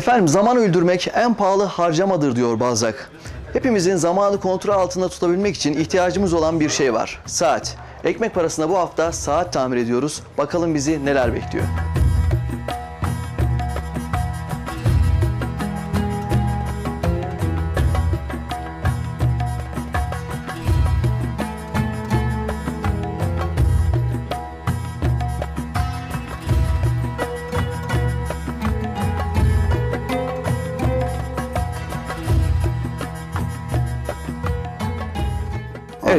Efendim zaman öldürmek en pahalı harcamadır diyor Balzac. Hepimizin zamanı kontrol altında tutabilmek için ihtiyacımız olan bir şey var. Saat. Ekmek parasına bu hafta saat tamir ediyoruz. Bakalım bizi neler bekliyor.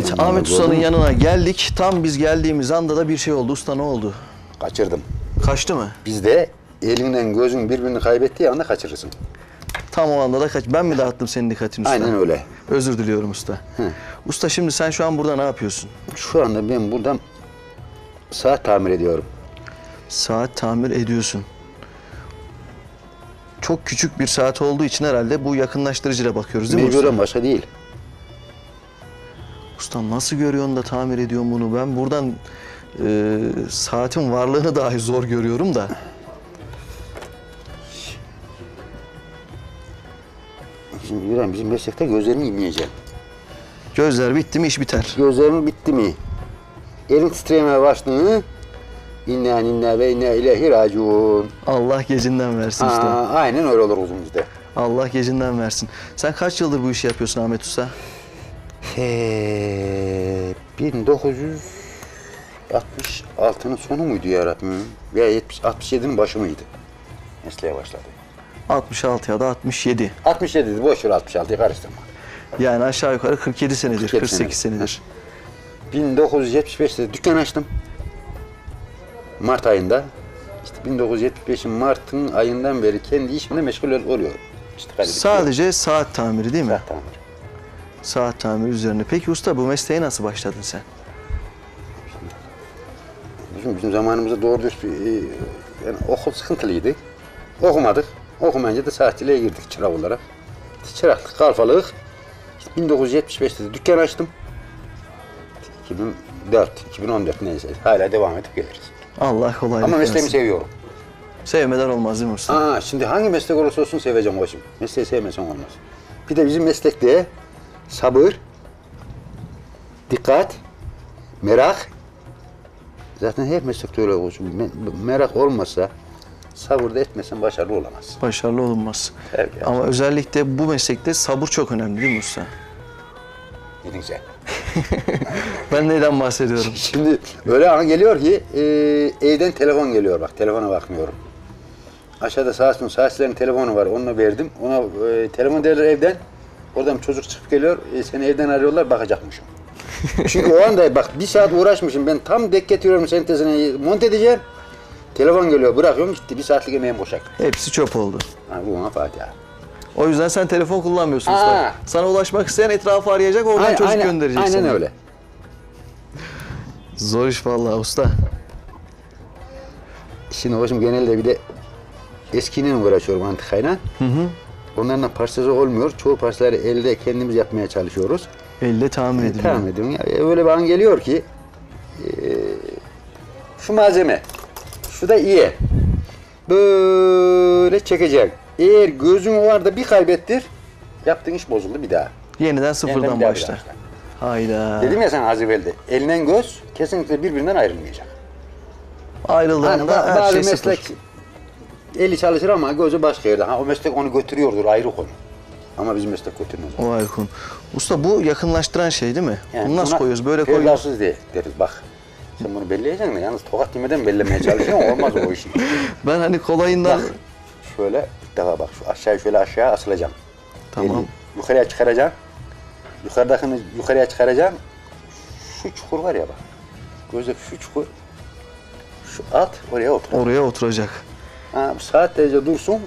Evet Aman Ahmet. Usta'nın yanına geldik. Tam biz geldiğimiz anda da bir şey oldu. Usta ne oldu? Kaçırdım. Kaçtı mı? Bizde elinden gözün birbirini kaybettiği anda kaçırırsın. Tam o anda da kaç. Ben mi dağıttım senin dikkatini usta? Aynen öyle. Özür diliyorum usta. Usta şimdi sen şu an burada ne yapıyorsun? Şu anda ben buradan saat tamir ediyorum. Saat tamir ediyorsun. Çok küçük bir saat olduğu için herhalde bu yakınlaştırıcıyla bakıyoruz değil mi usta? Mecburen başka değil. Usta nasıl görüyorsun da tamir ediyorsun bunu? Ben buradan e, saatin varlığını dahi zor görüyorum da. Şimdi İbrahim bizim meslekte gözlerimi yemeyeceğim. Gözler bitti mi iş biter. Gözlerim bitti mi? Elin titremeye başladı. İnna inna ve inna ilahi raciun. Allah gecinden versin usta. Aa, aynen öyle olur uzun bizde. Allah gecinden versin. Sen kaç yıldır bu işi yapıyorsun Ahmet Usta? He, 1966'nın sonu muydu ya Rabbim? Veya 70, 67'nin başı mıydı? Mesleğe başladı. 66 ya da 67. 67 dedi, boş ver 66'yı karıştırma. Yani aşağı yukarı 47 senedir, 47 48 senedir. senedir. 1975'te dükkan açtım. Mart ayında. İşte 1975'in Mart'ın ayından beri kendi işimle meşgul ol- oluyorum. İşte Sadece saat tamiri değil mi? Saat tamir. Saat tamiri üzerine. Peki usta bu mesleğe nasıl başladın sen? Bizim, bizim zamanımızda doğru dürüst bir, e, yani okul sıkıntılıydı. Okumadık. Okumayınca da saatçiliğe girdik çırak olarak. Çıraklık, kalfalık. İşte 1975'te de dükkan açtım. 2004, 2014 neyse. Hala devam edip geliriz. Allah kolaylık Ama mesleğimi versin. seviyorum. Sevmeden olmaz değil mi usta? Aa, şimdi hangi meslek olursa olsun seveceğim başım. Mesleği sevmesem olmaz. Bir de bizim meslekte sabır, dikkat, merak. Zaten her meslekte öyle olsun. Me- merak olmasa, sabır da etmesen başarılı olamazsın. Başarılı olunmaz. Evet, yani. Ama özellikle bu meslekte sabır çok önemli değil mi usta? Dedin sen. Ben neyden bahsediyorum? Şimdi öyle an geliyor ki e, evden telefon geliyor bak telefona bakmıyorum. Aşağıda sağ olsun saatçilerin telefonu var onu verdim. Ona e, telefon derler evden. Oradan bir çocuk çıkıp geliyor. E, seni evden arıyorlar bakacakmışım. Çünkü o anda bak bir saat uğraşmışım. Ben tam dek getiriyorum sentezine monte edeceğim. Telefon geliyor bırakıyorum gitti. Bir saatlik emeğim boşa gitti. Hepsi çöp oldu. Ha, bu ona Fatiha. O yüzden sen telefon kullanmıyorsun usta. Aa. Sana ulaşmak isteyen etrafı arayacak, oradan Aynen, çocuk aynen, gönderecek aynen sana. öyle. Zor iş vallahi usta. Şimdi hocam genelde bir de eskinin uğraşıyorum antikayla. Hı hı. Onlarla parçası olmuyor. Çoğu parçaları elde kendimiz yapmaya çalışıyoruz. Elle tamir ediliyor. Tamam ediyorum. Ya, e, öyle bir an geliyor ki e, şu malzeme, şu da iyi. Böyle çekecek. Eğer gözün var da bir kaybettir, yaptığın iş bozuldu bir daha. Yeniden sıfırdan Yeniden bir daha, başla. bir daha. Hayda. Dedim ya sana az evvel de, elinden göz kesinlikle birbirinden ayrılmayacak. Ayrıldığında ba- her şey meslek sıfır. Eli çalışır ama gözü başka yerde. Ha, o meslek onu götürüyordur ayrı konu. Ama bizim meslek götürmez. O ayrı konu. Usta bu yakınlaştıran şey değil mi? Bunu nasıl koyuyoruz? Böyle koyuyoruz. Perdasız diye deriz bak. Sen bunu belleyeceksin de yalnız tokat yemeden bellemeye çalışıyorsun olmaz o iş. Ben hani kolayından... Bak şöyle bir defa bak şu aşağı şöyle aşağı asılacağım. Tamam. Elini yukarıya çıkaracağım. Yukarıdakini yukarıya çıkaracağım. Şu çukur var ya bak. Gözde şu çukur. Şu at oraya otur. Oraya oturacak. Ha, saatlerce dursun.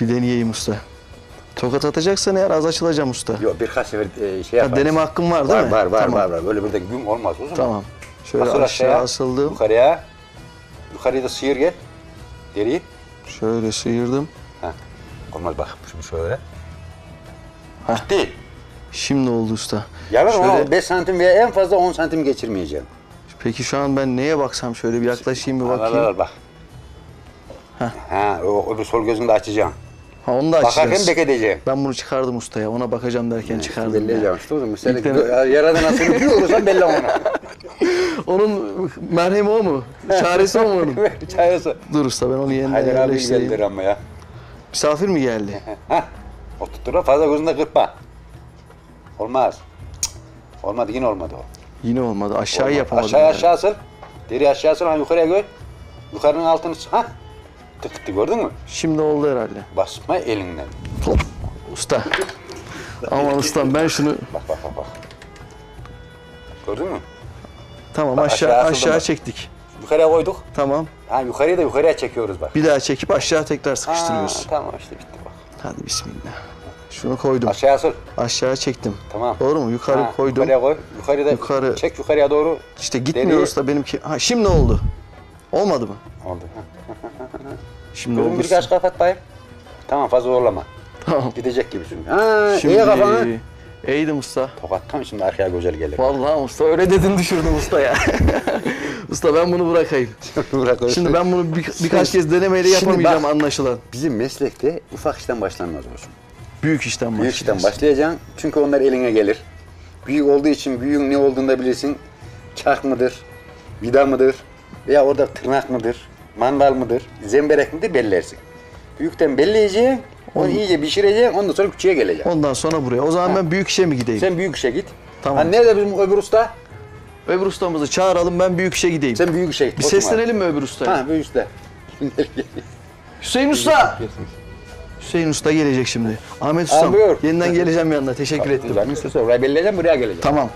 Bir deneyeyim usta. Tokat atacaksan eğer az açılacağım usta. Yok birkaç sefer e, şey Ha, yaparız. deneme hakkım var değil var, mi? Var var Tamam. var var. Böyle birden güm olmaz zaman. Tamam. Şöyle Asıl aşağı asıldım. Yukarıya. Yukarıya da sıyır gel. Deriyi. Şöyle sıyırdım. Ha. Olmaz bak şimdi şöyle. Hah. Bitti. Şimdi oldu usta. Yalnız Şöyle- onu 5 santim veya en fazla 10 santim geçirmeyeceğim. Peki şu an ben neye baksam şöyle bir yaklaşayım bir Al, al, bakayım. al, bak. Ha, o, öbür sol gözünü de açacağım. Ha onu da Bakarken açacağız. bekleteceğim. Ben bunu çıkardım ustaya. Ona bakacağım derken çıkardım. Belleyeceğim işte o zaman. Sen tane- yaradan nasıl bir olursan belli onu. Onun merhemi o mu? Çaresi o mu onun? Çayası. Dur usta ben onu yeniden Hadi abi geldir ama ya. Misafir mi geldi? Hah. O tuttura fazla gözünde kırpma. Olmaz. Cık. Olmadı yine olmadı o. Yine olmadı. Aşağıyı Olmadı. yapamadım. Aşağı yani. aşağı asıl. Deri aşağı asıl ha yukarıya koy. Yukarının altını ha. Tık tık gördün mü? Şimdi oldu herhalde. Basma elinden. Hop. Usta. Aman ustam ben şunu Bak bak bak bak. Gördün mü? tamam Bak, aşağı aşağı aşağı, çektik. Yukarıya koyduk. Tamam. Ha yukarıya da yukarıya çekiyoruz bak. Bir daha çekip aşağı tekrar Ha, sıkıştırıyoruz. tamam işte bitti bak. Hadi bismillah. Şunu koydum. Aşağı asıl. Aşağı çektim. Tamam. Doğru mu? Yukarı Ha, koydum. Yukarıya koy. Yukarıda Yukarı- çek yukarıya doğru. İşte gitmiyor Deri- usta benimki. Ha şimdi oldu. Olmadı mı? Oldu. Şimdi oldu. bir kaç kapat bayım. Tamam fazla zorlama. Tamam. Gidecek gibisin. Ha, Şimdi iyi kafanı. eğdim usta. Tokattan şimdi arkaya güzel gelir. Vallahi usta öyle dedin düşürdüm usta ya. usta ben bunu bırakayım. Bırak Şimdi ben bunu bir- birkaç kez denemeyle yapamayacağım bak. anlaşılan. Bizim meslekte ufak işten başlanmaz olsun. Büyük işten Büyük başlayacağız. işten başlayacaksın çünkü onlar eline gelir. Büyük olduğu için büyüğün ne olduğunu da bilirsin. Çark mıdır, vida mıdır veya orada tırnak mıdır, mandal mıdır, zemberek midir bellersin. Büyükten belleyeceksin, onu iyice pişireceksin, ondan sonra küçüğe geleceksin. Ondan sonra buraya. O zaman ben büyük işe mi gideyim? Sen büyük işe git. Tamam. Ha, nerede bizim öbür usta? Öbür ustamızı çağıralım ben büyük işe gideyim. Sen büyük işe git. bir seslenelim mi öbür ustaya? Ha büyük usta. Hüseyin Usta! Hüseyin Usta gelecek şimdi. Ahmet Ustam buyur. yeniden geleceğim yanına. Teşekkür ettim. Benim sesi oraya belleyeceğim, buraya geleceğim. Tamam.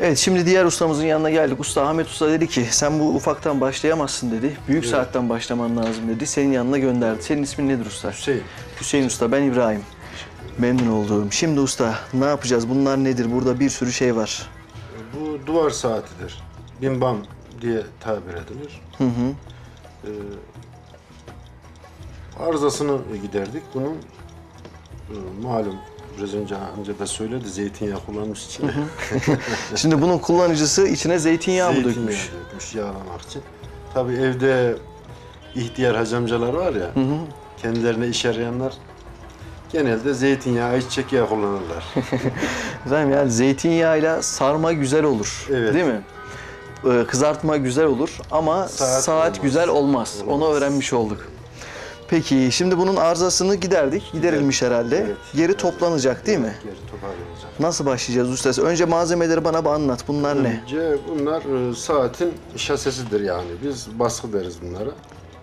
Evet şimdi diğer ustamızın yanına geldik. Usta Ahmet Usta dedi ki sen bu ufaktan başlayamazsın dedi. Büyük saatten başlaman lazım dedi. Senin yanına gönderdi. Senin ismin nedir usta? Hüseyin. Hüseyin Usta ben İbrahim. Memnun oldum. Şimdi usta ne yapacağız? Bunlar nedir? Burada bir sürü şey var. Bu duvar saatidir. Bimbam diye tabir edilir. Hı hı. Arızasını giderdik. Bunun e, malum biraz önce amca da söyledi zeytinyağı kullanmış için. Şimdi bunun kullanıcısı içine zeytinyağı mı Zeytinyağı dökmüş? dökmüş yağlamak için. Tabii evde ihtiyar hacamcalar var ya, kendilerine iş arayanlar genelde zeytinyağı, ayçiçek yağı kullanırlar. Efendim yani zeytinyağıyla sarma güzel olur. Evet. Değil mi? Ee, kızartma güzel olur ama saat, Saat olmaz. güzel olmaz. Onu Olmaz. öğrenmiş olduk. Peki şimdi bunun arızasını giderdik. Giderilmiş herhalde. Evet. Geri toplanacak değil mi? Geri toparlanacak. Nasıl başlayacağız ustası? Önce malzemeleri bana bir anlat. Bunlar ne? Önce bunlar e, saatin şasesidir yani. Biz baskı deriz bunlara.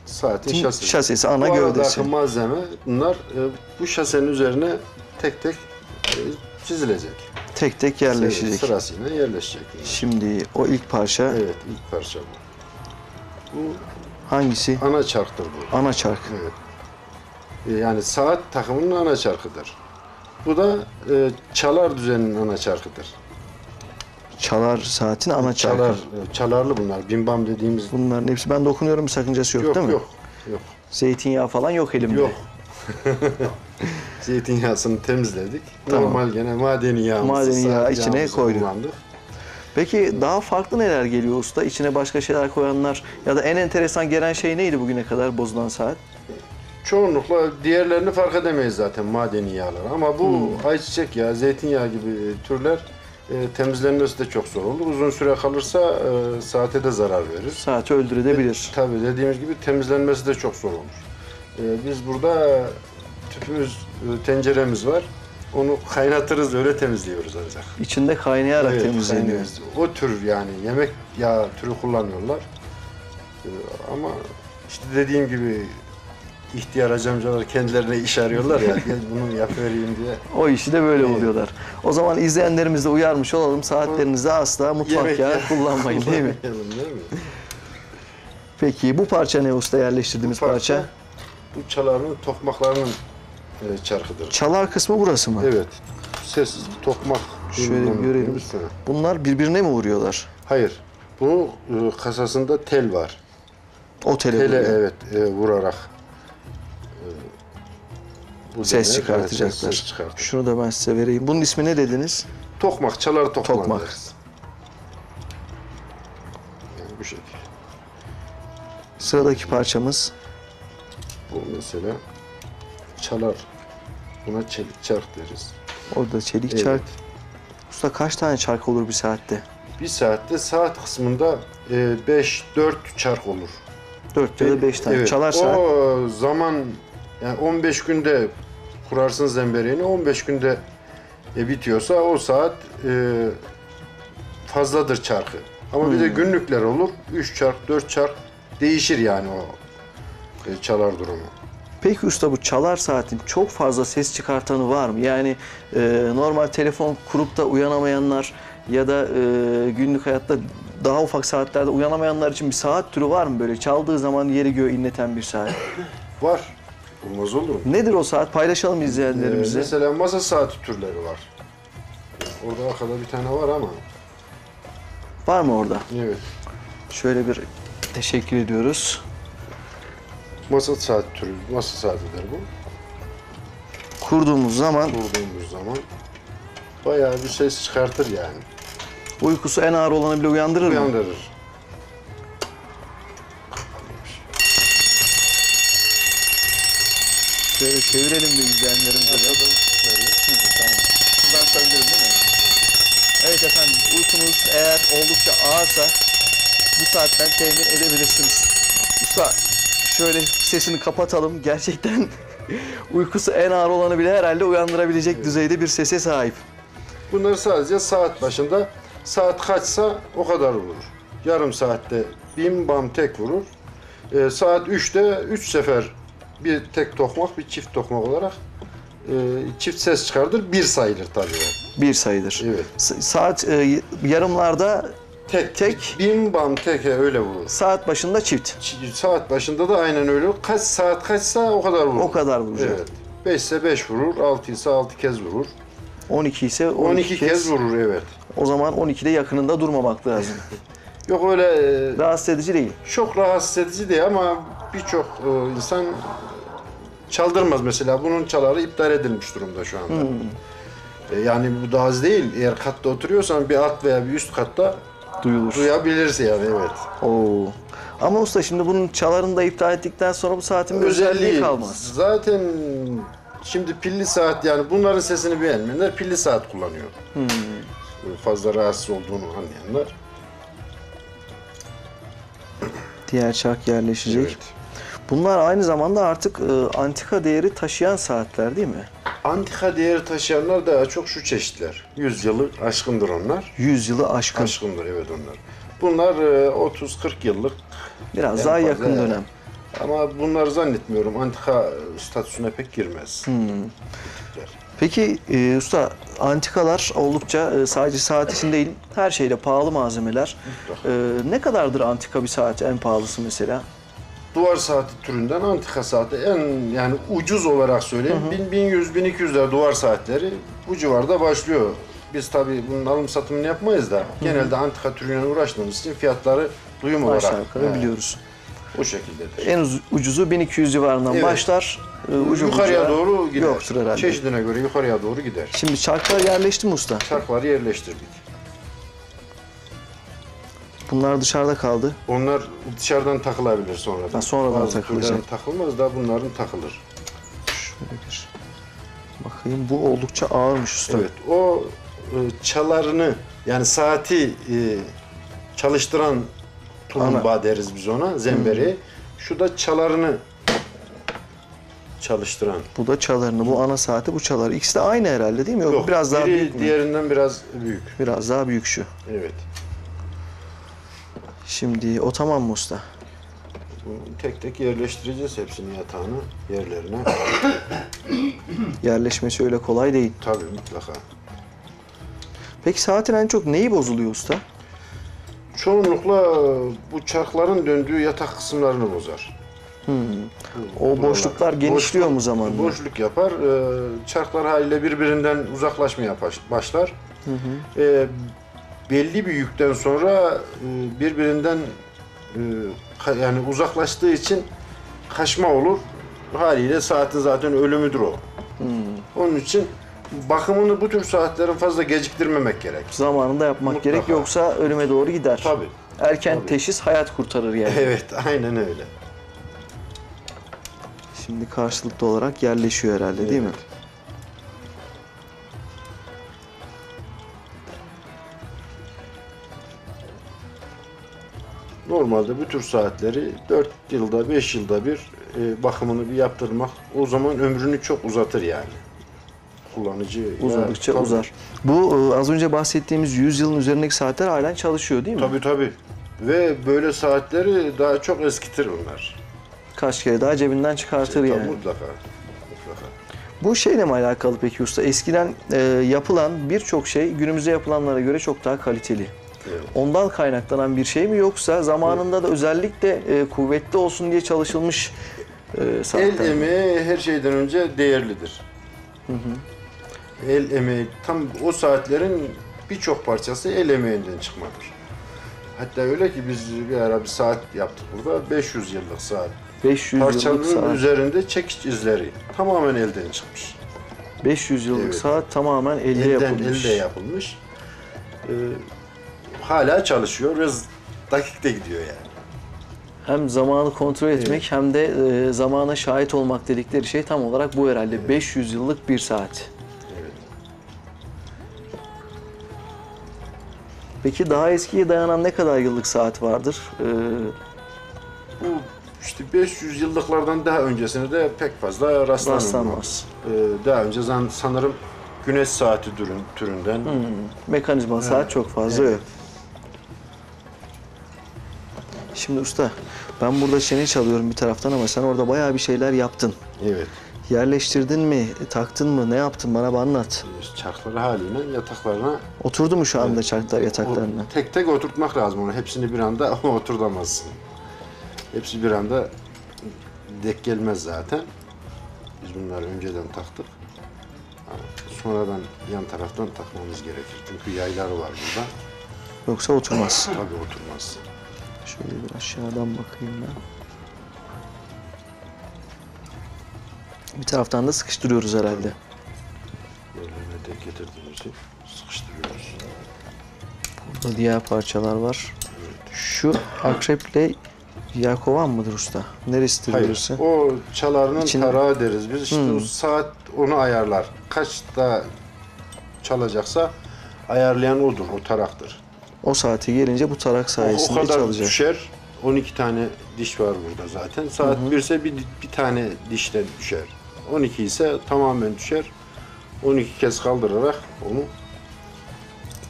Saatin şasesi. Şasesi, ana bu gövdesi. aradaki malzeme bunlar e, bu şasenin üzerine tek tek e, çizilecek. Tek tek yerleşecek. Sırasıyla yerleşecek. yani. Şimdi o ilk parça Evet ilk parça bu. Bu hangisi? ana çarktır bu. Ana çark. Evet. E, Yani saat takımının ana çarkıdır. Bu da e, çalar düzeninin ana çarkıdır. Çalar saatin ana çarkı. Çalar, e, çalarlı bunlar. Bimbam dediğimiz Bunların hepsi ben dokunuyorum sakıncası yok, yok değil mi? yok. Yok. Zeytinyağı falan yok elimde. Yok. Zeytinyağısını temizledik. Tamam. Normal gene madeni yağımızı Madeni saat içine koyduk. kullandık. Peki daha farklı neler geliyor usta? İçine başka şeyler koyanlar ya da en enteresan gelen şey neydi bugüne kadar bozulan saat? Çoğunlukla diğerlerini fark edemeyiz zaten madeni yağlar. Ama bu Hmm. ayçiçek yağı, zeytinyağı gibi türler e, temizlenmesi de çok zor olur. Uzun süre kalırsa e, saate de zarar verir. Saati öldürebilir. Tabii dediğimiz gibi temizlenmesi de çok zor olur. E, biz burada tüpümüz, e, tenceremiz var. Onu kaynatırız öyle temizliyoruz ancak. İçinde kaynayarak Evet, temizleniyor. kaynıyoruz. O tür yani yemek yağı türü kullanıyorlar. Ee, ama işte dediğim gibi ihtiyar hacamcalar kendilerine iş arıyorlar ya gel bunu yapıvereyim diye. O işi de böyle Evet. oluyorlar. O zaman izleyenlerimizi de uyarmış olalım. Saatlerinizde asla mutfak Yemek yağı kullanmayın değil mi? kullanmayalım, değil mi? Peki bu parça ne usta yerleştirdiğimiz parça? Bu çaların tokmaklarının e, çarkıdır. Çalar kısmı burası mı? Evet. Ses tokmak. Şöyle bir görelim. sana. Bunlar birbirine mi vuruyorlar? Hayır. Bu e, kasasında tel var. O tele Tele vuruyor. evet e, vurarak bu Ses demek, evet, çıkartacaklar. ses çıkartır. Şunu da ben size vereyim. Bunun ismi ne dediniz? Tokmak, çalar tokmak. Tokmak. deriz. Yani bu şekil. Sıradaki parçamız Bu mesela çalar Buna çelik çark deriz. Orada çelik Evet. çark. Usta kaç tane çark olur bir saatte? Bir saatte saat kısmında 5-4 çark olur. 4 ya da 5 tane. Evet, Çalar saat. O zaman yani 15 günde kurarsın zembereğini 15 günde e, bitiyorsa o saat e, fazladır çarkı. Ama bir de günlükler olur. 3 çark, 4 çark değişir yani o e, çalar durumu. Peki usta bu çalar saatin çok fazla ses çıkartanı var mı? Yani e, normal telefon kurup da uyanamayanlar ya da e, günlük hayatta daha ufak saatlerde uyanamayanlar için bir saat türü var mı böyle çaldığı zaman yeri göğü inleten bir saat? Var. Olmaz olur mu? Nedir o saat? Paylaşalım Ee, izleyenlerimize. mesela masa saati türleri var. Orada arkada bir tane var ama. Var mı orada? Evet. Şöyle bir teşekkür ediyoruz. Masa saati türü, masa saatidir bu. Kurduğumuz zaman Vurduğumuz zaman bayağı bir ses çıkartır yani. uykusu en ağır olanı bile uyandırır mı? Uyandırır. Çevirelim de izleyenlerimize de. Tamam. Buradan söndürün değil mi? Evet efendim uykunuz eğer oldukça ağırsa bu saatten temin edebilirsiniz. Usta şöyle sesini kapatalım. Gerçekten uykusu en ağır olanı bile herhalde uyandırabilecek düzeyde bir sese sahip. Bunlar sadece saat başında saat kaçsa o kadar vurur. Yarım saatte bim bam tek vurur. Ee, saat 3'te 3 sefer bir tek tokmak bir çift tokmak olarak e, çift ses çıkardır. Bir sayılır tabii o. Bir sayıdır. Evet. S- saat e, yarımlarda Tek. Tek. Bim bam teke öyle vurur. saat başında çift. Ç- Saat başında da aynen öyle. Kaç saat kaçsa o kadar vurur. O kadar vuracak. Evet. 5 ise 5 vurur, 6 ise 6 kez vurur. 12 ise 12, 12 kez vurur evet. O zaman 12'de yakınında durmamak lazım. Yok öyle e, Rahatsız edici değil. çok rahatsız edici değil ama birçok e, insan çaldırmaz mesela. Bunun çaları iptal edilmiş durumda şu anda. E, yani bu da az değil. Eğer katta oturuyorsan bir alt veya bir üst katta Duyulur. duyabilirsin yani evet. Oo. Ama usta şimdi bunun çalarını da iptal ettikten sonra bu saatin bir özelliği kalmaz. Zaten şimdi pilli saat yani bunların sesini beğenmeyenler pilli saat kullanıyor. Hmm. Fazla rahatsız olduğunu anlayanlar. Diğer çark yerleşecek. Evet. Bunlar aynı zamanda artık e, antika değeri taşıyan saatler değil mi? Antika değeri taşıyanlar daha çok şu çeşitler. 100 yılı aşkındır onlar. 100 yılı aşkın. Aşkındır evet onlar. Bunlar e, 30-40 yıllık Biraz En daha fazla yakın yani. dönem. ama bunları zannetmiyorum antika statüsüne pek girmez. Hmm. Peki e, usta antikalar oldukça e, sadece saat için değil her şeyde pahalı malzemeler. E, ne kadardır antika bir saat en pahalısı mesela? Duvar saati türünden antika saati en yani ucuz olarak söyleyeyim 1000 1100 1200 lira duvar saatleri bu civarda başlıyor. Biz tabii bunun alım satımını yapmayız da genelde antika türüyle uğraştığımız için fiyatları duyum olarak Aşağı yukarı he, biliyoruz. o şekildedir. En uz- ucuzu 1200 civarından Evet. başlar. e, ucu yukarıya doğru gider. Yoktur herhalde. Çeşidine göre yukarıya doğru gider. Şimdi çarklar yerleşti mi usta? Çarkları yerleştirdik. Bunlar dışarıda kaldı. Onlar dışarıdan takılabilir sonradan. Ha, sonradan Bazı takılacak. türlerin takılmaz da bunların takılır. Şöyle bir bakayım. Bu oldukça ağırmış usta. Evet, o e, çalarını yani saati e, çalıştıran tulumba deriz biz ona, zemberi. Şu da çalarını çalıştıran. Bu da çalarını, bu ana saati, bu çalar. İkisi de aynı herhalde değil mi? Yok, biraz daha biri büyük mü? diğerinden biraz büyük. Biraz daha büyük şu. Evet. Şimdi o tamam mı usta? Tek tek yerleştireceğiz hepsini yatağına, yerlerine. Yerleşmesi öyle kolay değil. Tabii mutlaka. Peki saatin en çok neyi bozuluyor usta? Çoğunlukla bu çarkların döndüğü yatak kısımlarını bozar. O boşluklar genişliyor mu zamanla? Boşluk yapar. Ee, Çarklar haliyle birbirinden uzaklaşmaya baş- başlar. Ee, belli bir yükten sonra e, birbirinden ka- yani uzaklaştığı için kaşma olur. Haliyle saatin zaten ölümüdür o. Onun için bakımını bu tür saatlerin fazla geciktirmemek gerek. Zamanında yapmak Mutlaka. gerek yoksa ölüme doğru gider. Tabii. Erken Tabii. teşhis hayat kurtarır yani. Evet, aynen öyle. Şimdi karşılıklı olarak yerleşiyor herhalde değil mi? Normalde bu tür saatleri 4 yılda 5 yılda bir e, bakımını bir yaptırmak o zaman ömrünü çok uzatır yani. Kullanıcı Uzadıkça Tabii. uzar. Bu e, az önce bahsettiğimiz 100 yılın üzerindeki saatler halen çalışıyor değil mi? Tabii tabii. Ve böyle saatleri daha çok eskitir onlar. Kaç kere daha cebinden çıkartır Tabii yani. Mutlaka. Mutlaka. Bu şeyle mi alakalı peki usta? Eskiden e, yapılan birçok şey günümüzde yapılanlara göre çok daha kaliteli. Evet. Ondan kaynaklanan bir şey mi yoksa zamanında da özellikle e, kuvvetli olsun diye çalışılmış e, saatler El emeği her şeyden önce değerlidir. El emeği tam o saatlerin birçok parçası el emeğinden çıkmadır. Hatta öyle ki biz bir ara bir saat yaptık burada 500 yıllık saat. 500 yıllık Parçanın saat. üzerinde çekiç izleri tamamen elden çıkmış. 500 yıllık Evet. saat tamamen elde Elden yapılmış. elde yapılmış. Ee, hala çalışıyor ve z- dakikte gidiyor yani. Hem zamanı kontrol etmek hem de e, zamana şahit olmak dedikleri şey tam olarak bu herhalde. 500 yıllık bir saat. Evet. Peki daha eskiye dayanan ne kadar yıllık saat vardır? Ee, Bu işte 500 yıllıklardan daha öncesine de pek fazla rastlanılmaz. Rastlanmaz. Ee, daha önce sanırım güneş saati türün, türünden mekanizma saat çok fazla Evet. yok. Şimdi usta ben burada çene çalıyorum bir taraftan ama sen orada bayağı bir şeyler yaptın. evet Yerleştirdin mi, taktın mı, ne yaptın bana bir anlat. çarkları haliyle yataklarına Oturdu mu şu anda çarklar o- yataklarına? tek tek oturtmak lazım onu. Hepsini bir anda oturtamazsın. Hepsi bir anda dek gelmez zaten. Biz bunları önceden taktık. Sonradan yan taraftan takmamız gerekir. Çünkü yayları var burada. Yoksa oturmaz. Tabii oturmaz. Şöyle bir aşağıdan bakayım ben. Bir taraftan da sıkıştırıyoruz herhalde. Yerlerine dek getirdiğimizi sıkıştırıyoruz. Burada diğer parçalar var. Şu akreple Yakovan mıdır usta? Neresidir Hayır, o çalarının İçin- tarağı deriz biz. İşte Hmm. o saat onu ayarlar. Kaçta çalacaksa ayarlayan odur, o taraktır. O saate gelince bu tarak O, o sayesinde kadar çalacak. düşer. 12 tane diş var burada zaten. Saat 1 ise bir, bir tane dişten düşer. 12 ise tamamen düşer. 12 kez kaldırarak onu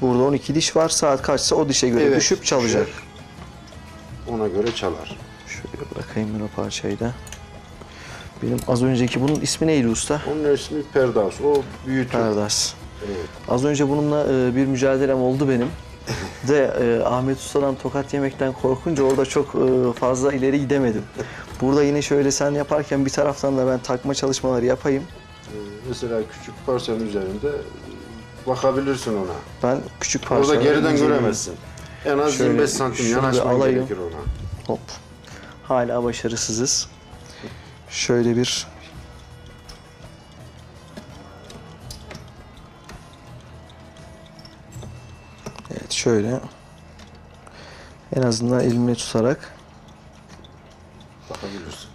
Burada 12 diş var. Saat kaçsa o dişe göre Evet, düşüp çalacak. düşer. ona göre çalar. Şöyle bırakayım ben o parçayı da. Benim az önceki bunun ismi neydi usta? Onun ismi Perdas. O büyütür. Perdas. Evet. Az önce bununla e, bir mücadelem oldu benim. De e, Ahmet Usta'dan tokat yemekten korkunca orada çok e, fazla ileri gidemedim. Burada yine şöyle sen yaparken bir taraftan da ben takma çalışmaları yapayım. Ee, Mesela küçük parçanın üzerinde e, bakabilirsin ona. Ben küçük Orada parçaları geriden inceleyeyim. göremezsin. En az Şöyle 25 santim yanaşman alayım. gerekir ona. Hop. Hala başarısızız. Şöyle bir şöyle en azından elimle tutarak Bakabilirsin.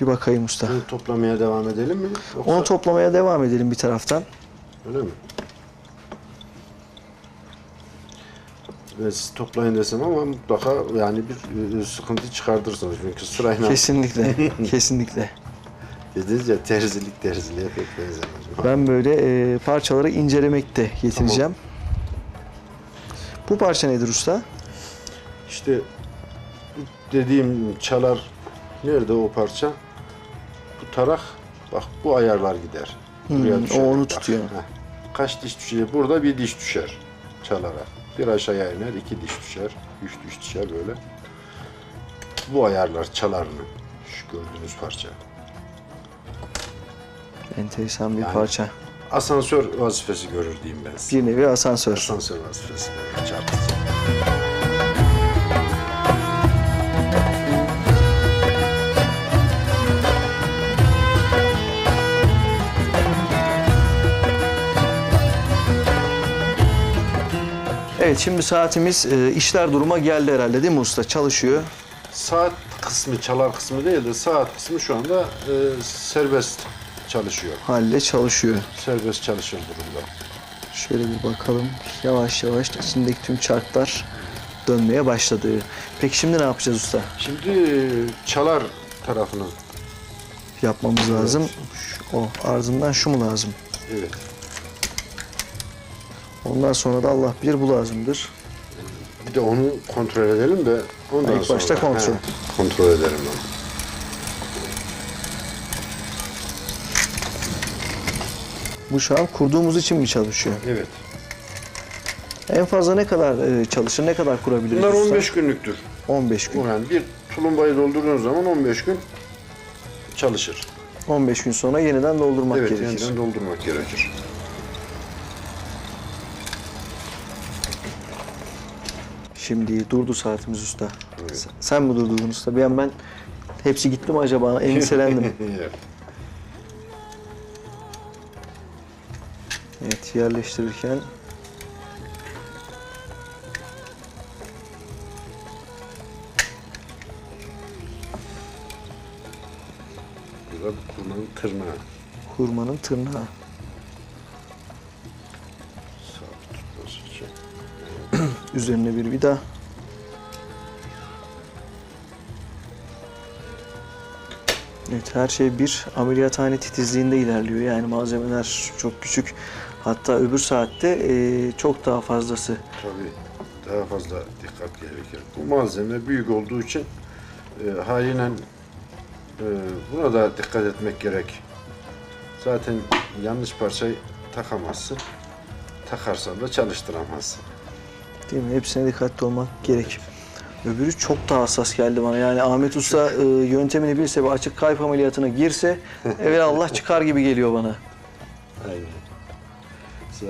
bir bakayım usta. Bunu toplamaya devam edelim mi? Yoksa Onu toplamaya devam edelim bir taraftan. öyle mi? Ben siz toplayın desem ama mutlaka yani bir e, sıkıntı çıkartırsınız çünkü sırayla Kesinlikle, kesinlikle. dediniz ya terzilik terziliğe pek benzemez. Ben böyle e, parçaları incelemekte getireceğim. Bu parça nedir usta? İşte dediğim çalar nerede o parça? Bu tarak bak bu ayarlar gider. Buraya Hmm, düşer. o onu Bak, tutuyor. heh. Kaç diş düşecek? Burada bir diş düşer çalarak. Bir aşağıya iner, iki diş düşer, üç diş düşer böyle. Bu ayarlar çalarını. Şu gördüğünüz parça. Enteresan bir Yani- parça. Asansör vazifesi görür diyeyim ben size. Bir nevi asansör. Asansör vazifesi görür çarpıcı. Evet şimdi saatimiz e, işler duruma geldi herhalde değil mi usta? Çalışıyor. Saat kısmı, çalar kısmı değil de saat kısmı şu anda e, serbest çalışıyor. Halle çalışıyor. Serbest çalışır durumda. Şöyle bir bakalım. Yavaş yavaş içindeki tüm çarklar dönmeye başladı. Peki şimdi ne yapacağız usta? Şimdi e, çalar tarafını. Yapmamız lazım. Şu- o ardından şu mu lazım? Evet. Ondan sonra da Allah bilir bu lazımdır. Bir de onu kontrol edelim de ondan Ha, ilk sonra. başta kontrol. He, kontrol edelim onu. Bu şu an kurduğumuz için mi çalışıyor? Evet. En fazla ne kadar e, çalışır, ne kadar kurabiliriz? Bunlar usta? 15 günlüktür. 15 gün. Yani bir tulumbayı doldurduğun zaman 15 gün çalışır. 15 gün sonra yeniden doldurmak evet, gerekir. yeniden doldurmak gerekir. Şimdi durdu saatimiz usta. Sen- Sen mi durdurdun usta? Bir an ben hepsi gitti mi acaba? Endişelendim. Evet. yerleştirirken Bu da kurmanın tırnağı. hurmanın tırnağı. Sabit tutması için. Üzerine bir vida. Evet her şey bir ameliyathane titizliğinde ilerliyor. Yani malzemeler çok küçük. Hatta öbür saatte e, çok daha fazlası. Tabii daha fazla dikkat gerekir. Bu malzeme büyük olduğu için e, haliyle e, buna da dikkat etmek gerek. Zaten yanlış parçayı takamazsın. Takarsan da çalıştıramazsın. Değil mi? Hepsine dikkatli olmak gerek. Öbürü çok daha hassas geldi bana. Yani Ahmet Usta e, yöntemini bilse ve açık kalp ameliyatına girse Allah çıkar gibi geliyor bana. Aynen.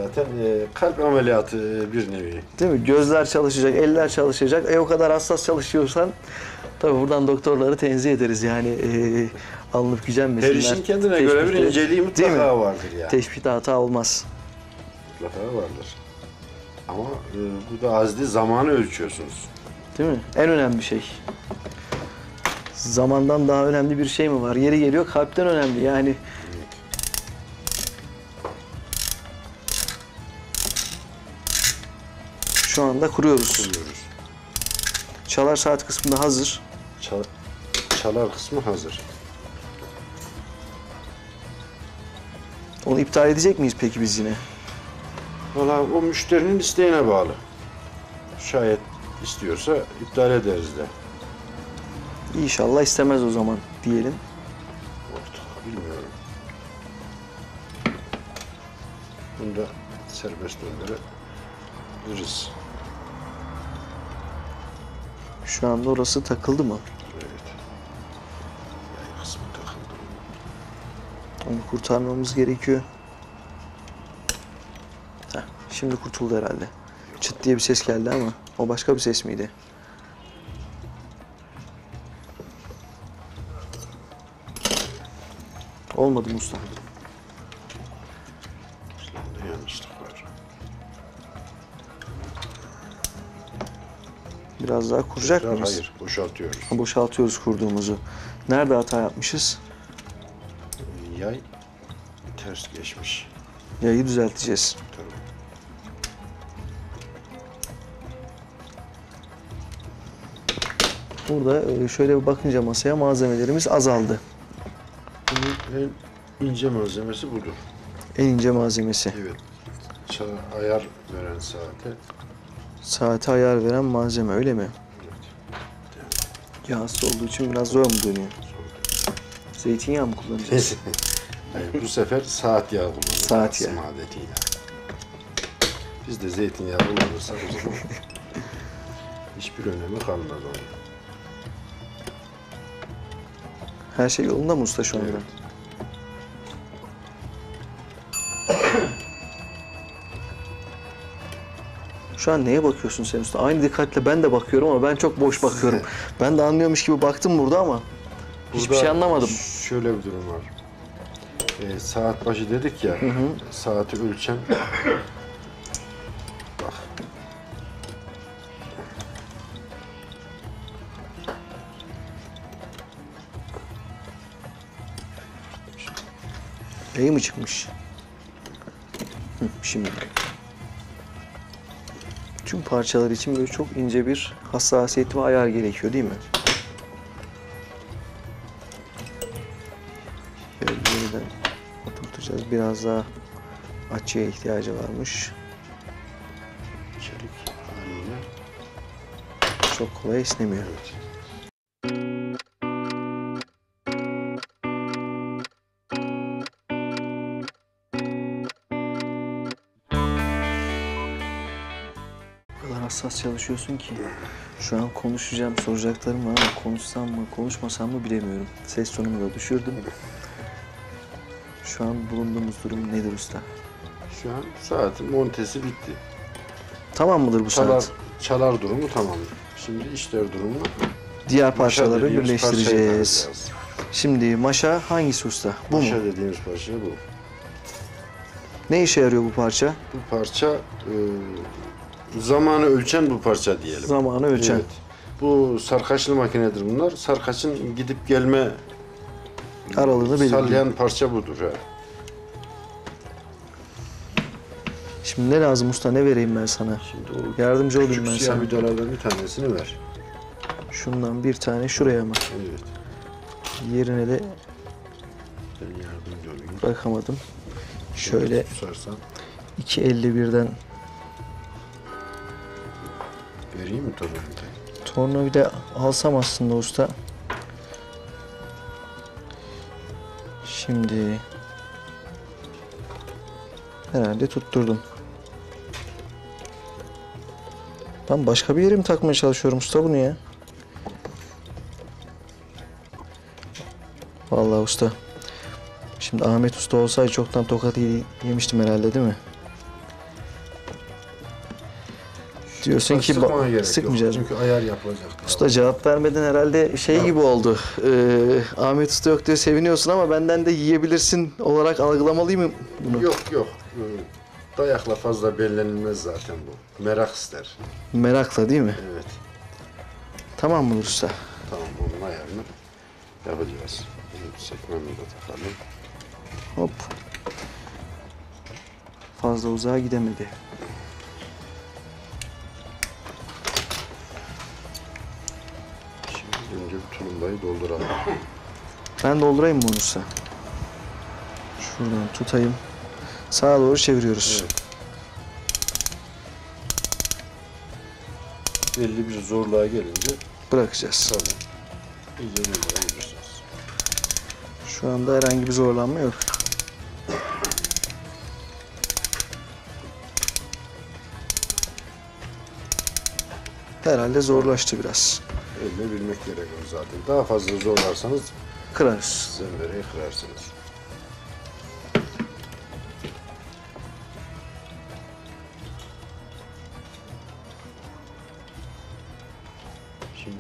Zaten e, kalp ameliyatı e, bir nevi. Değil mi? Gözler çalışacak, eller çalışacak. E o kadar hassas çalışıyorsan tabii buradan doktorları tenzih ederiz. Yani e, alınıp gücenmesinler. Her işin kendine göre bir Teşbihte- inceliği mutlaka vardır yani. Teşbihte hata olmaz. Mutlaka vardır. Ama e, bu da azli zamanı ölçüyorsunuz. Değil mi? En önemli şey. Zamandan daha önemli bir şey mi var? Yeri geliyor kalpten önemli yani. Şu anda kuruyoruz. Biliyoruz. Çalar saat kısmında hazır. Çal- çalar kısmı hazır. Onu iptal edecek miyiz peki biz yine? Valla o müşterinin isteğine bağlı. Şayet istiyorsa iptal ederiz de. İnşallah istemez o zaman diyelim. Artık bilmiyorum. Bunu da serbest döndürebiliriz. Şu anda orası takıldı mı? Evet. Yay kısmı takıldı. Onu kurtarmamız gerekiyor. Heh, şimdi kurtuldu herhalde. Çıt diye bir ses geldi ama o başka bir ses miydi? Olmadı mı Biraz daha kuracak Tekrar mıyız? hayır, boşaltıyoruz. Ha, Boşaltıyoruz kurduğumuzu. Nerede hata yapmışız? Yay ters geçmiş. Yayı düzelteceğiz. Tabii. Burada e, şöyle bir bakınca masaya malzemelerimiz azaldı. Bunun en ince malzemesi budur. En ince malzemesi. Evet. Ça- ayar veren saate. Saate ayar veren malzeme öyle mi? Evet. Yağsız olduğu için biraz zor mu dönüyor? Zeytinyağı mı kullanacağız? Hayır, bu sefer saat yağı kullanacağız. Saat yağı. Adetiyle. Biz de zeytinyağı kullanırsak o zaman hiçbir önemi kalmaz onun. Her şey yolunda mı usta şu anda? Evet. Şu an neye bakıyorsun sen usta? Aynı dikkatle ben de bakıyorum ama ben çok boş bakıyorum. ben de anlıyormuş gibi baktım burada ama hiçbir Burada şey anlamadım. Şöyle bir durum var. Ee, saat başı dedik ya, saati ölçen bak Yayı mı çıkmış? Hı, şimdi. Tüm parçalar için böyle çok ince bir hassasiyet ve ayar gerekiyor değil mi? Şöyle yeniden oturtacağız. Biraz daha açıya ihtiyacı varmış. Çelik haliyle. Çok kolay esnemiyor. Evet. Hassas çalışıyorsun ki. Şu an konuşacağım, soracaklarım var ama konuşsam mı, konuşmasam mı bilemiyorum. Ses tonumu da düşürdüm. Şu an bulunduğumuz durum nedir usta? Şu an saatin montesi bitti. Tamam mıdır bu Çalar, saat? çalar durumu tamamdır. Şimdi işler durumu Diğer parçaları dediğimiz parçayı birleştireceğiz. Şimdi maşa hangisi usta? Bu Maşa mu? dediğimiz parça bu. Ne işe yarıyor bu parça? Bu parça e, zamanı ölçen bu parça diyelim. Zamanı ölçen. Evet. Bu sarkaçlı makinedir bunlar. Sarkaçın gidip gelme Aralığını sallayan parça budur. Ha. Şimdi ne lazım usta? Ne vereyim ben sana? Şimdi o Yardımcı olayım küçük ben siyah sana. vidalardan bir tanesini ver. Şundan bir tane şuraya mı? Evet. Yerine de Ben yardımcı olayım. bırakamadım. Şöyle Tutarsan 2.51'den vereyim mi tornavidayı? tornavida alsam aslında usta. Şimdi herhalde tutturdum. Ben başka bir yere mi takmaya çalışıyorum usta bunu ya? Vallahi usta. Şimdi Ahmet Usta olsaydı çoktan tokat yemiştim herhalde değil mi? Diyorsun ki Sıkmana yok. sıkmayacağız. Çünkü ayar yapılacak. Usta cevap vermeden herhalde şey gibi oldu. Ee, Ahmet Usta yok diye seviniyorsun ama benden de yiyebilirsin olarak algılamalıyım mı bunu? Yok yok. Ee, Dayakla fazla bellenilmez zaten bu. Merak ister. Merakla değil mi? Evet. Tamam mı usta? Tamam onun ayarını yapacağız. Sekmemi de takalım. Hop. Fazla uzağa gidemedi. Tulumbayı dolduralım. Ben doldurayım mı onu usta? Şuradan tutayım. Sağa doğru çeviriyoruz. Evet. Belli bir zorluğa gelince Bırakacağız. tamam. İyice doldurabilirsiniz. Şu anda herhangi bir zorlanma yok. Herhalde zorlaştı biraz. Elle bilmek gerekiyor zaten. Daha fazla zorlarsanız Kırarız. zembereyi kırarsınız. Şimdi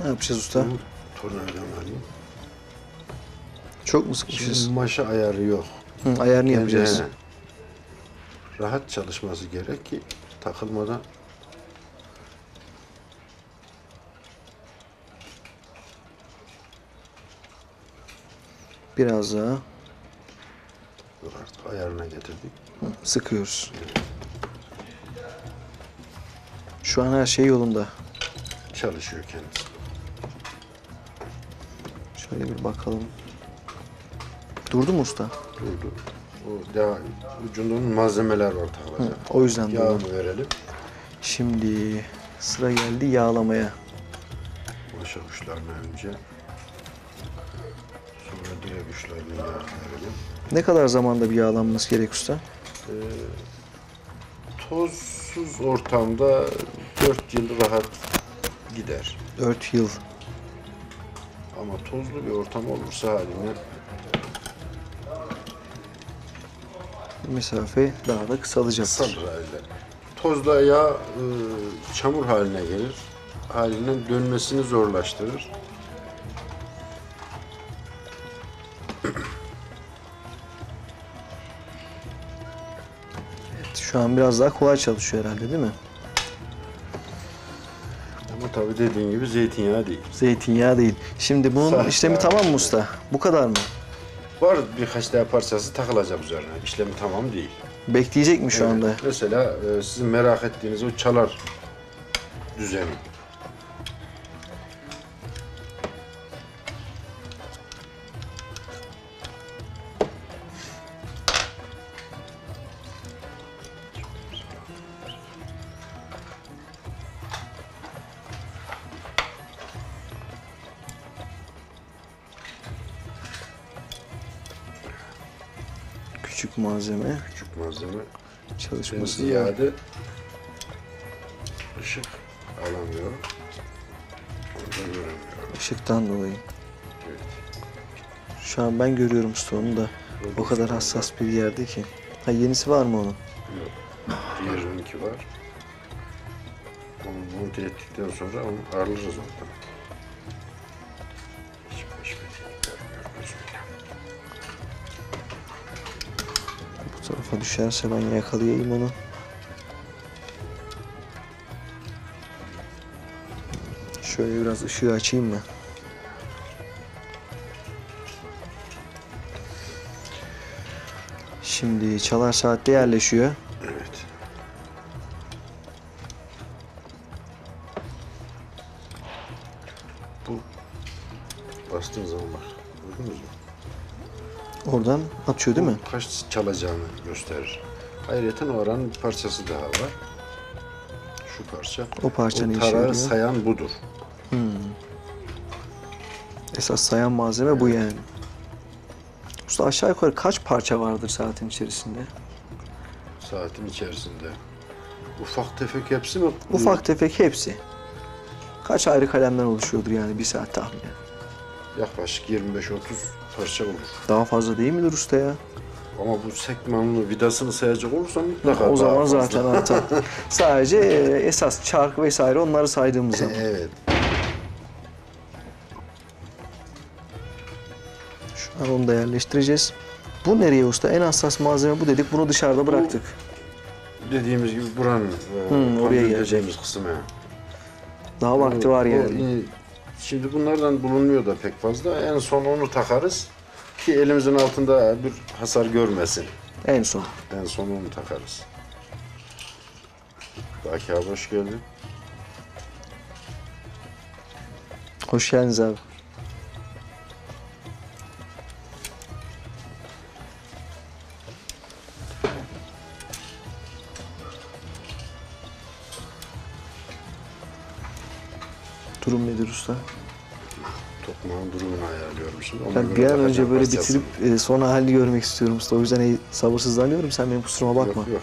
Ne yapacağız usta? bu tornavidanı alayım. Çok mu sıkmışız? Şimdi maşa ayarı yok. Hı, ayarını yapacağız. Yani rahat çalışması gerek ki takılmadan Biraz daha Dur artık ayarına getirdik. hı, sıkıyoruz. Şu an her şey yolunda. Çalışıyor kendisi. Şöyle bir bakalım. Durdu mu usta? Durdu. O daha ucunda onun malzemeler var takılacak. O yüzden durdu. Yağını verelim. Şimdi sıra geldi yağlamaya. Maşa uçlarına önce. Sonra direk uçlarını yağ verelim. Ne kadar zamanda bir yağlanması gerek usta? Tozsuz ortamda 4 yıl rahat gider. 4 yıl. Ama tozlu bir ortam olursa haline Mesafe daha da kısalacaktır. kısalır haliyle. Tozda yağ e, çamur haline gelir. Halinden dönmesini zorlaştırır. Şu an biraz daha kolay çalışıyor herhalde değil mi? Ama tabii dediğin gibi zeytinyağı değil. Zeytinyağı değil. Şimdi bunun Sahte. işlemi tamam mı usta? Bu kadar mı? Var birkaç daha parçası takılacak üzerine. İşlemi tamam değil. Bekleyecek mi şu Evet. anda? Mesela e, sizin merak ettiğiniz o çalar düzeni. Malzeme Küçük malzeme. Çalışması. ziyade ışık alamıyorum. Orada göremiyorum. Işıktan dolayı. Evet. Şu an ben görüyorum usta onu da. O kadar hassas bir yerde ki. Ha yenisi var mı onun? Yok. Diğerininki var. Onu monte ettikten sonra onu alırız oradan. Tarafa düşerse ben yakalayayım onu. Şöyle biraz ışığı açayım mı? Şimdi çalar saatte yerleşiyor. Atıyor değil mi? Kaç çalacağını gösterir. Ayrıca o oranın bir parçası daha var. Şu parça. O parça ne işe yarıyor? sayan budur. Esas sayan malzeme bu yani. Usta aşağı yukarı kaç parça vardır saatin içerisinde? Saatin içerisinde. Ufak tefek hepsi mi? Ufak tefek hepsi. Kaç ayrı kalemden oluşuyordur yani bir saat tahminen? Yaklaşık 25-30 parça olur. Daha fazla değil midir usta ya? Ama bu sekmanlı vidasını sayacak olursan mutlaka o zaman fazla. zaten artar. Sadece e, esas çark vesaire onları saydığımız zaman. Evet. Şu an onu da yerleştireceğiz. Bu nereye usta? En hassas malzeme bu dedik. Bunu dışarıda bıraktık. Dediğimiz gibi buranın e, Hmm, oraya kontrol gelecek. edeceğimiz kısmı. Daha vakti var O- yani. e, Şimdi bunlardan bulunmuyor da pek fazla. En son onu takarız ki elimizin altında bir hasar görmesin. En son. En son onu takarız. Baki abi hoş geldin. Hoş geldiniz abi. Durum nedir usta? Tokmağın durumunu ayarlıyorum şimdi. Ona Ben göre bir an bakacağım önce böyle bitirip e, sonra halini görmek istiyorum usta. O yüzden e, sabırsızlanıyorum. Sen benim kusuruma bakma. Yok yok.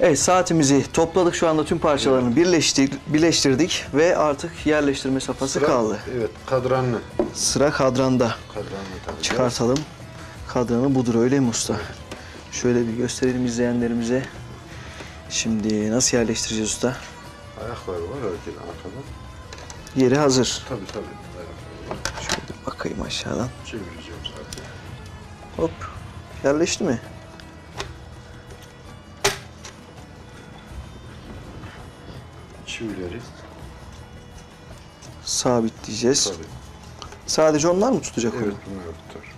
Evet saatimizi topladık şu anda tüm parçalarını birleştir, birleştirdik ve artık yerleştirme safhası Sıra- kaldı. Evet kadranlı. Sıra kadranda. Kadranlı takacağız. Çıkartalım. Kadranı budur öyle mi usta? Şöyle bir gösterelim izleyenlerimize. Şimdi nasıl yerleştireceğiz usta? Ayakları var öyle arkadan. Yeri hazır. Tabii tabii. Ayakları. Şöyle bakayım aşağıdan. Çevireceğim zaten. Hop. Yerleşti mi? Çivileri. Sabitleyeceğiz. Tabii. Sadece onlar mı tutacak Evet onu? bunlar tutar.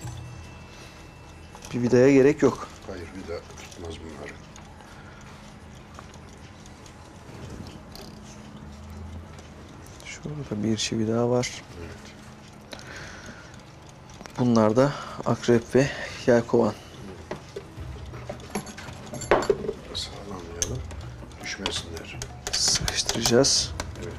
Bir vidaya gerek yok. Hayır daha tutmaz bunları. Şurada bir çivi daha var. Evet. Bunlar da akrep ve yelkovan. Sağlamlayalım. Düşmesinler. Sıkıştıracağız. Evet.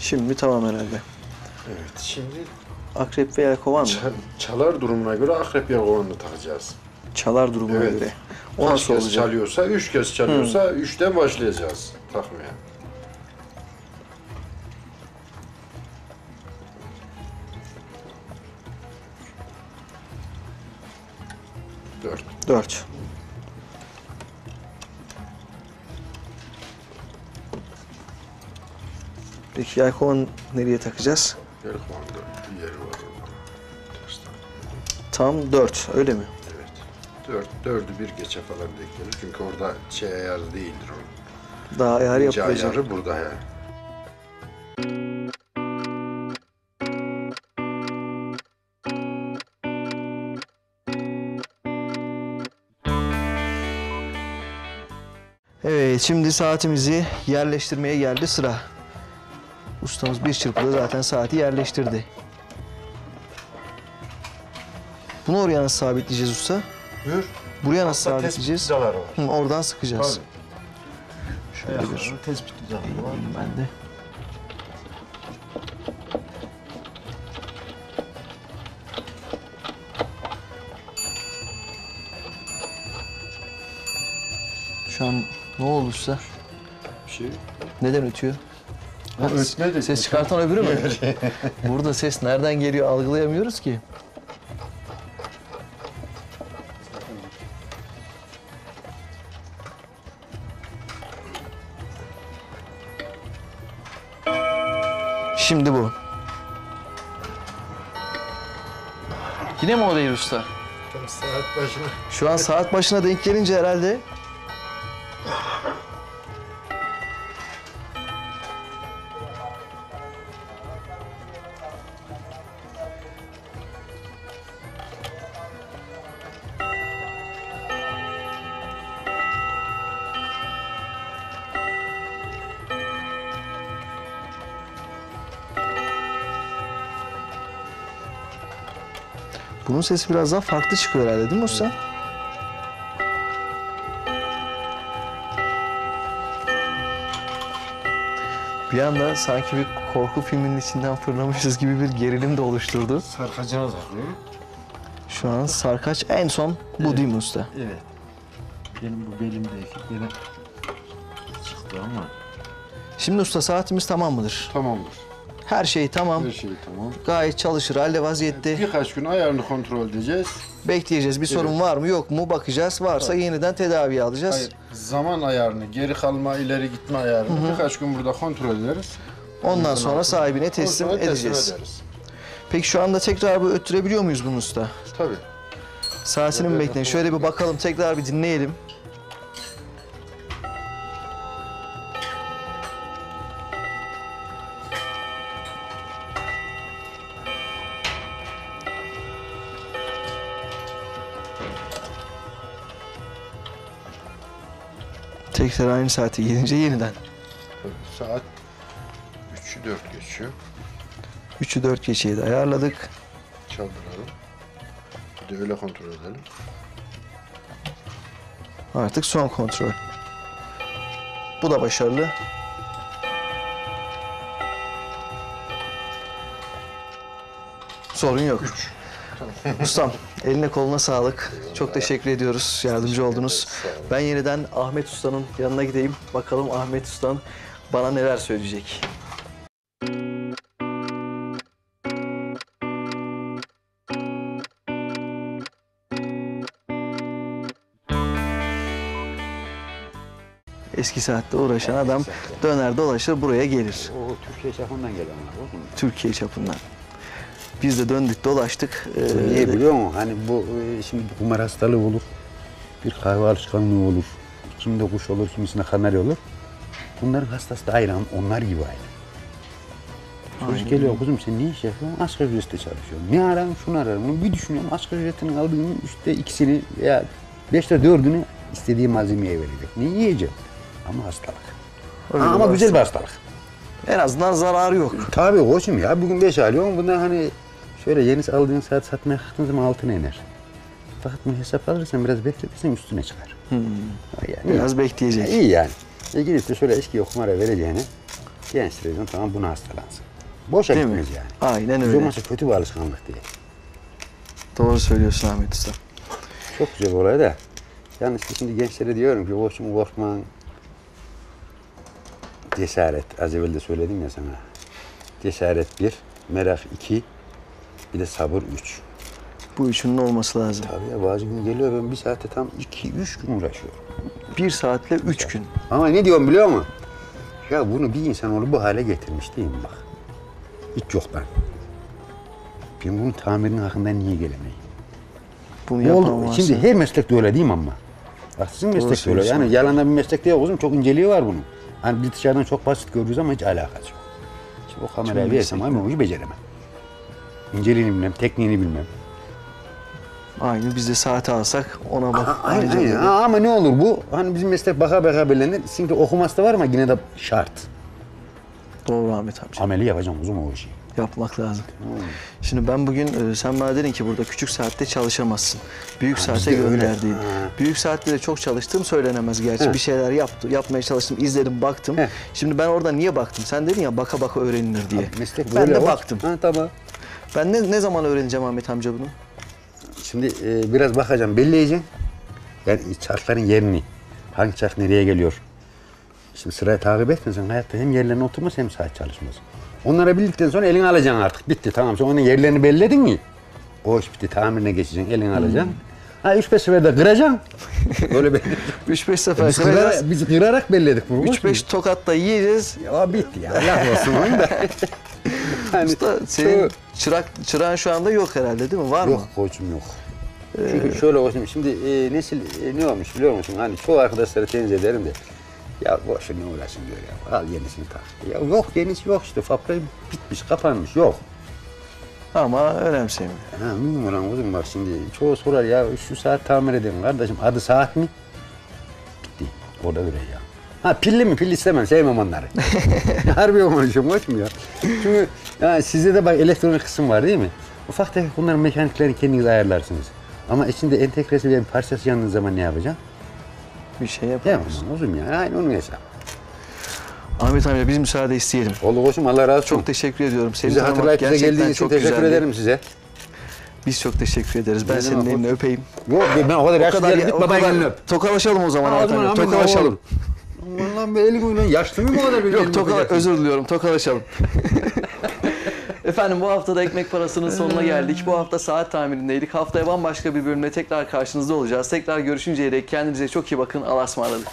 Şimdi tamam herhalde. Evet. Şimdi Akrep ve yelkovan mı? çal- çalar durumuna göre akrep yelkovanını takacağız. Çalar durumuna Evet. göre. O Kaç nasıl kez olacak? çalıyorsa, üç kez çalıyorsa üçten başlayacağız takmaya. Dört. Dört. Peki yelkovan nereye takacağız? Yelkovanda bir yeri var. Tam dört öyle mi? Dört, dördü bir geçe falan denk gelir. Çünkü orada şey ayarı değildir onun. Daha ayar İnce yapılacak. ayarı burada he. Evet şimdi saatimizi yerleştirmeye geldi sıra. Ustamız bir çırpıda zaten saati yerleştirdi. Bunu oraya nasıl sabitleyeceğiz usta? Buyur. Buraya nasıl tespit sabitleyeceğiz? vidaları var. Hı, oradan sıkacağız. Şöyle bir tespit vidaları var. Ben de. Şu an ne oldu usta? Bir şey. Neden ötüyor? Ha, ötme de- Ses çıkartan öbürü mü? Burada ses nereden geliyor algılayamıyoruz ki. Şimdi bu. Yine mi o değil usta? Tam saat başına. Şu an saat başına denk gelince herhalde bunun sesi biraz daha farklı çıkıyor herhalde değil mi usta? Bir anda sanki bir korku filminin içinden fırlamışız gibi bir gerilim de oluşturdu. Sarkacına takıyor. Şu an sarkaç en son bu değil mi usta? Evet. Benim bu belimdeki yine çıktı ama. Şimdi usta saatimiz tamam mıdır? Tamamdır. Her şey tamam. Her şey tamam. Gayet çalışır halde vaziyette. Birkaç gün ayarını kontrol edeceğiz. Bekleyeceğiz. Bir sorun var mı yok mu bakacağız. Varsa yeniden tedaviye alacağız. Hayır, zaman ayarını, geri kalma, ileri gitme ayarını birkaç gün burada kontrol ederiz. Ondan sonra sahibine teslim sonra edeceğiz. ederiz. Peki şu anda tekrar bir öttürebiliyor muyuz bunu usta? Tabii. Saatini mi bekleyin? Şöyle bir bakalım tekrar bir dinleyelim. Tekrar aynı saate gelince yeniden. Saat 3'ü 4 geçiyor. 3'ü 4 geçeyi de ayarladık. Çaldıralım. Bir de öyle kontrol edelim. Artık son kontrol. Bu da başarılı. Sorun yok. Ustam eline koluna sağlık. Çok teşekkür ediyoruz. Yardımcı oldunuz. Ben yeniden Ahmet Usta'nın yanına gideyim. Bakalım Ahmet Usta'nın bana neler söyleyecek. Eski saatte uğraşan adam döner dolaşır buraya gelir. O Türkiye çapından gelen var. Türkiye çapından. Biz de döndük dolaştık. Ee, Niye biliyor musun? Hani bu e, şimdi kumar hastalığı olur. Bir kahve alışkanlığı olur. Kiminde kuş olur, kimisinde kanarya olur. Bunların hastası da aynı, onlar gibi aynı. Çocuk geliyor kuzum sen ne iş yapıyorsun? Asgari ücretle çalışıyorum. Ne ararım şunu ararım. Bir düşünüyorum asgari ücretinin aldığının üçte ikisini veya beşte dördünü istediği malzemeye verecek. Ne yiyeceğim? Ama hastalık. Öyle ama bir güzel bir hastalık. En azından zararı yok. Tabii koçum ya bugün 5 alıyorum. Bundan hani şöyle yeni aldığın saat satmaya kalktığın zaman altına iner. Fakat bunu hesap alırsan biraz bekletirsen üstüne çıkar. Ha, Yani Biraz bekleyecek. iyi yani. E gidip de şöyle eski kumara vereceğini gençlerin tamam buna hastalansın. Boşa Değil mi? gitmez yani. Aynen öyle. olmazsa kötü bir alışkanlık değil. Doğru söylüyorsun Ahmet Usta. Çok güzel olay da. Yani işte şimdi gençlere diyorum ki koçum korkma. Cesaret. Az evvel de söyledim ya sana. Cesaret bir, merak iki, bir de sabır üç. Bu üçünün olması lazım. Tabii ya bazı gün geliyor ben bir saate tam iki, üç gün uğraşıyorum. Bir saatle üç gün. Ama ne diyorum biliyor musun? Ya bunu bir insanoğlu bu hale getirmiş değil mi bak? Hiç yoktan. Ben bunun tamirinin hakkında niye gelemeyim? Bunu Ne. Şimdi her meslekte öyle değil mi ama? Bak sizin meslekte öyle. söylüyorsun. Yani yalandan bir meslek değil kuzum. Çok inceliği var bunun. Hani biz dışarıdan çok basit görürüz ama hiç alakası yok. Şimdi o kamerayı versem ama bu işi beceremem. İnceliğini bilmem, tekniğini bilmem. Aynı biz de saati alsak ona bak. Ha, aynen. böyle. Ha, ama ne olur bu? Hani bizim meslek baka baka belirlenir. Şimdi okuması da var ama yine de şart. Doğru Ahmet amca. Ameli yapacağım uzun o işi. Yapmak lazım. Şimdi ben bugün e, sen bana dedin ki burada küçük saatte çalışamazsın. Büyük saate bizde öyle. gönderdiğin. Ha. Büyük saatte de çok çalıştığım söylenemez gerçi. He. Bir şeyler yaptı, yapmaya çalıştım, izledim, baktım. He. Şimdi ben orada niye baktım? Sen dedin ya baka baka öğrenilir diye. Meslek ben de o. baktım. Ha, tamam. Ben ne, ne zaman öğreneceğim Ahmet amca bunu? Şimdi e, biraz bakacağım, belleyeceğim. Yani çarkların yerini, hangi çark nereye geliyor. Şimdi sırayı takip etmesen hayatta hem yerlerine oturmaz hem saat çalışmaz. Onlara bildikten sonra elini alacaksın artık. Bitti tamam. Sonra onun yerlerini belledin mi? O iş bitti. Tamirine geçeceksin. Elini alacaksın. Ha üç beş seferde kıracaksın. Böyle belli. 3-5 sefer biz, kırarak, biz kırarak belledik bunu. 3-5 tokat da yiyeceğiz. Ya bitti ya. Laf olsun da. hani Usta senin çoğu- çırak çırağın şu anda yok herhalde değil mi? Var Yok mı? koçum yok. Çünkü şöyle olsun. Şimdi e, nesil e, ne olmuş biliyor musun? Hani çoğu arkadaşları tenzih ederim de. Ya boşu ne uğraşın diyor ya. Al yenisini tak. Ya yok yenisi yok işte. Fabrika bitmiş, kapanmış. Yok. Ama önemsemiyor. Ha olan kuzum bak şimdi çoğu sorar ya şu saat tamir edin kardeşim. Adı saat mi? Bitti. Orada öyle ya. Ha pilli mi? Pilli istemem. Sevmem onları. Harbi konuşuyorum koçum ya. Çünkü ya sizde de bak elektronik kısım var değil mi? Ufak tefek bunların mekaniklerini kendiniz ayarlarsınız. Ama içinde entegresi bir parçası yandığı zaman ne yapacaksın? Bir şey mi? Uzun ya. Aynı onun hesabı. Ahmet amca biz müsaade isteyelim. Oldu koçum Allah razı olsun. Çok teşekkür ediyorum. Seni Bizi hatırlayıp gerçekten geldiğiniz için teşekkür güzeldi. ederim size. Biz çok teşekkür ederiz. Ben Ne senin elini öpeyim. Yok ben o kadar yaşlı babanın kadar elini öp. tokalaşalım o zaman Ahmet amca. Tokalaşalım. Vallahi ben elim oynuyor. Yaşlı mı bu kadar? benim Yok elimi toka, öpeceksin? özür diliyorum tokalaşalım. Efendim bu hafta da ekmek parasının sonuna geldik. Bu hafta saat tamirindeydik. Haftaya bambaşka bir bölümle tekrar karşınızda olacağız. Tekrar görüşünceye dek kendinize çok iyi bakın. Allah'a ısmarladık.